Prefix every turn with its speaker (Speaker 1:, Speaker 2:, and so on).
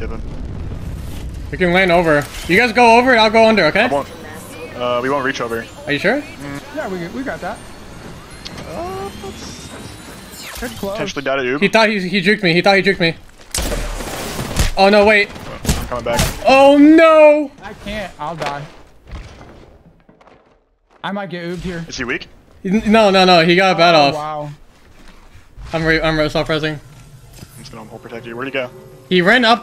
Speaker 1: dipping.
Speaker 2: We can land over. You guys go over, and I'll go under, okay?
Speaker 1: Won't. Uh, we won't reach over.
Speaker 2: Are you sure? Mm.
Speaker 3: Yeah, we, we got that.
Speaker 1: Uh,
Speaker 3: close.
Speaker 1: potentially died at Oob.
Speaker 2: He thought he, he juked me. He thought he juked me. Oh, no, wait.
Speaker 1: I'm coming back.
Speaker 2: Oh, no!
Speaker 3: I can't. I'll die. I might get oobed here.
Speaker 1: Is he weak?
Speaker 2: No, no, no. He got a bat
Speaker 3: oh,
Speaker 2: off.
Speaker 3: wow.
Speaker 2: I'm re I'm re self-resing.
Speaker 1: I'm just gonna hold protect you. Where'd he go?
Speaker 2: He ran up